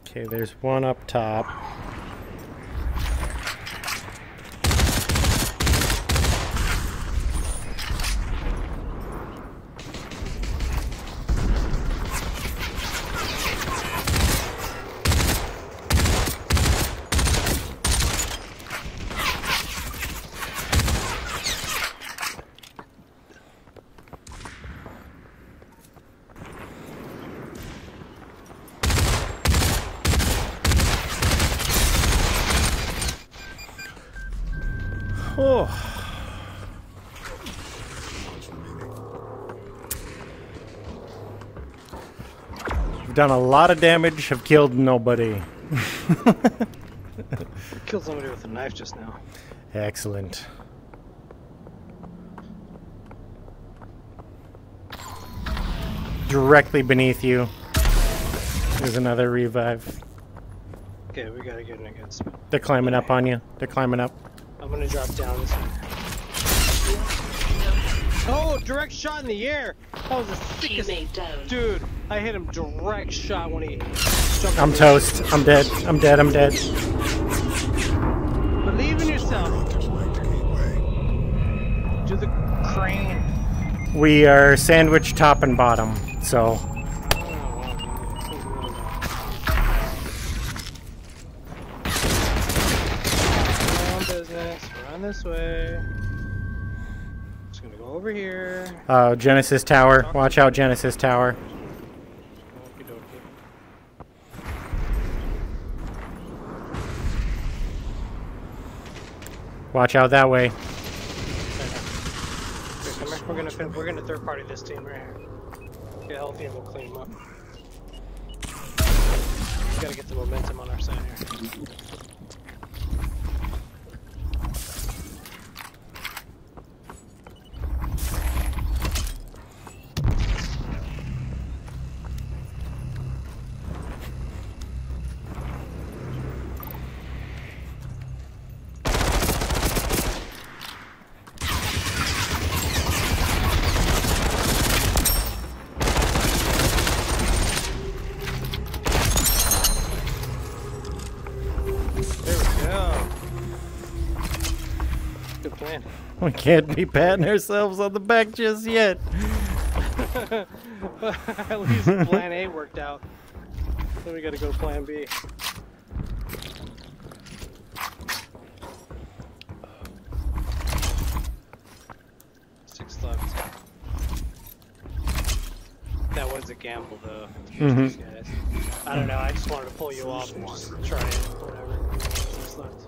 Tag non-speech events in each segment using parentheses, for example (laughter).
Okay, there's one up top. Done a lot of damage, have killed nobody. (laughs) Killed somebody with a knife just now. Excellent. Directly beneath you. There's another revive. Okay, we gotta get in a good. They're climbing up on you. They're climbing up. I'm gonna drop down this way. Oh, direct shot in the air! That was the sickest. Teammate. Dude, I hit him direct shot when he jumped. I'm toast. I'm dead. I'm dead. I'm dead. Believe in yourself. Do the crane. We are sandwiched top and bottom, so Run business. Run this way. Just gonna go over here. uh, Genesis Tower. Watch out, Genesis Tower. Watch out that way. Okay. We're gonna we're gonna third party this team right here. Get healthy and we'll clean them up. Gotta get the momentum on our side here. Good plan. (laughs) We can't be patting ourselves on the back just yet. (laughs) At least plan A worked out. Then we gotta go plan B. Six left. That was a gamble though. use Mhm. I don't know, I just wanted to pull you off and just try it, whatever. Six left.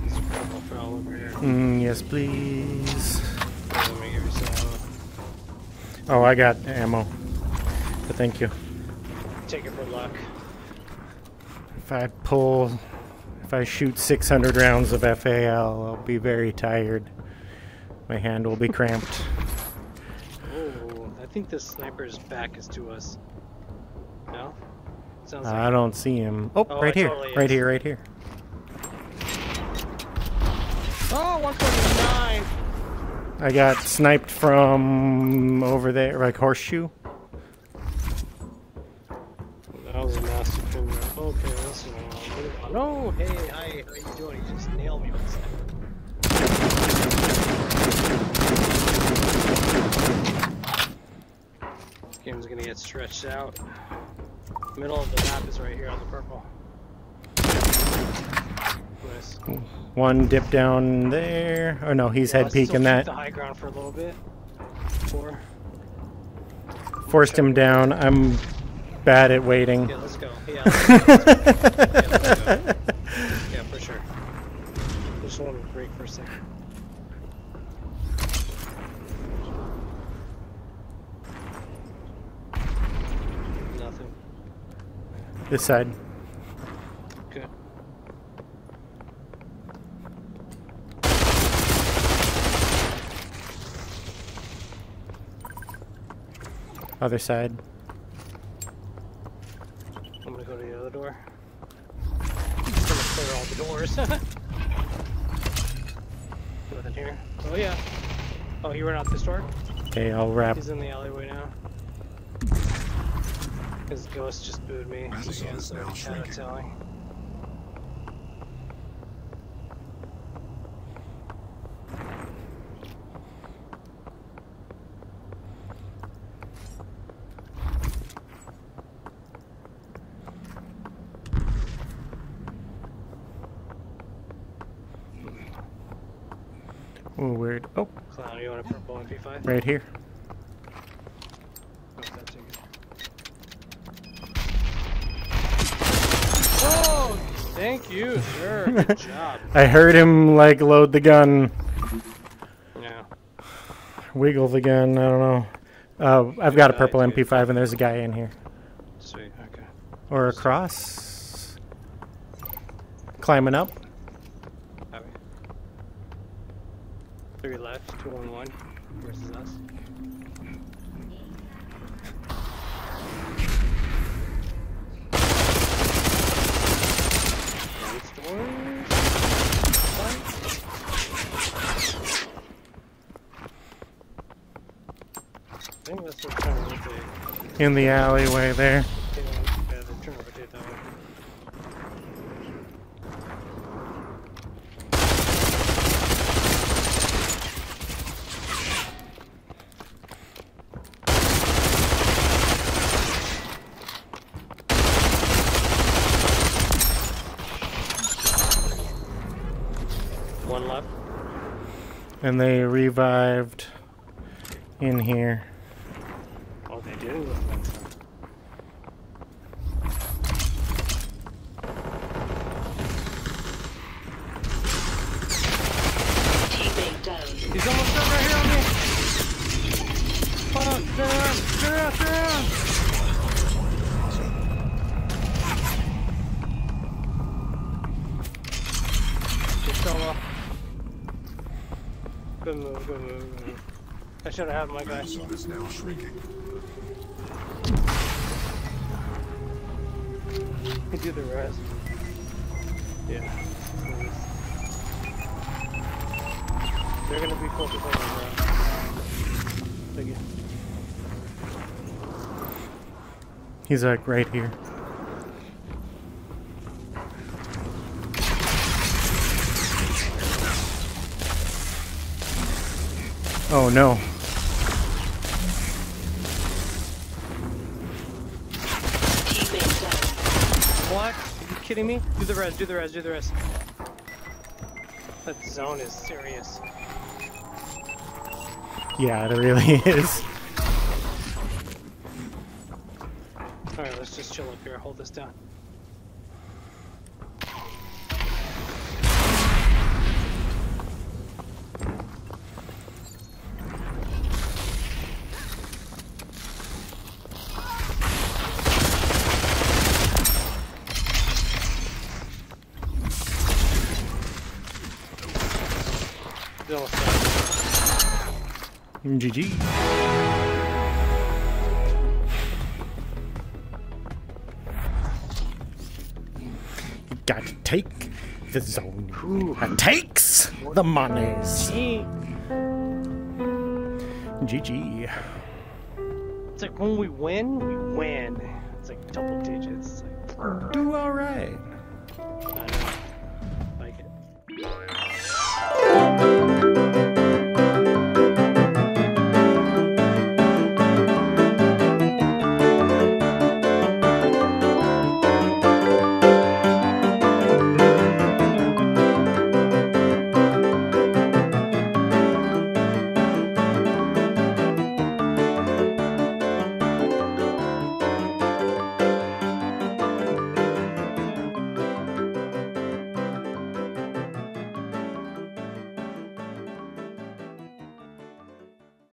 There's a purple fell over here. Mm, yes, please. Let me give you some. Oh, I got ammo. But thank you. Take it for luck. If I pull, if I shoot 600 rounds of FAL, I'll be very tired. My hand will be cramped. Oh, I think the sniper's back is to us. No? Sounds I like. don't see him. Oh, Oh, right here, totally right is. here, right here. 129! I got sniped from over there, like horseshoe. That was a massive thing. Okay, that's uh, No, hey, hi, how you doing? You just nailed me with that. This game's gonna get stretched out. Middle of the map is right here on the purple. One dip down there. Oh no, he's Yeah, head peeking that. the high ground for a little bit. Four. Forced him down. I'm bad at waiting. Yeah, let's go. Yeah, let's go. Yeah, let's (laughs) go. yeah, for sure. Just want to break for a second. This side. Okay. Other side. I'm gonna go to the other door. Just gonna clear all the doors. (laughs) Nothing here. Oh yeah. Oh, he ran out this door? Okay, I'll wrap. He's in the alleyway now. His ghost just booed me. The so he zone has is no now shrinking. Oh, weird. Oh, Clown, you want a purple MP5? right here. Oh, that's a good- Oh, thank you, sir. Good (laughs) job. I heard him like load the gun, Yeah. wiggle the gun. I don't know. Uh, I've got a purple. MP5, and there's a guy in here, Sweet. Okay. or across, climbing up. Three left, two on one versus us. In the alleyway there. Yeah, yeah, they're trying to rotate that way. One left. And they revived in here. Oh, they do. Teammate. He's almost done right here on me. Fuck, turn around, turn around, turn around. Good solo. Good move, good move, good move. I should have had my guy. The zone is now shrinking. do the rest. Yeah. They're gonna be focused on the rest. Again. He's like right here. Oh no. What? Are you kidding me? Do the rest, do the rest, do the rest. That zone is serious. Yeah, it really (laughs) is. Alright, let's just chill up here. Hold this down. GG. You gotta take the zone. and takes the monies. GG. It's like when we win, we win. It's like double digits. Like, Do alright. I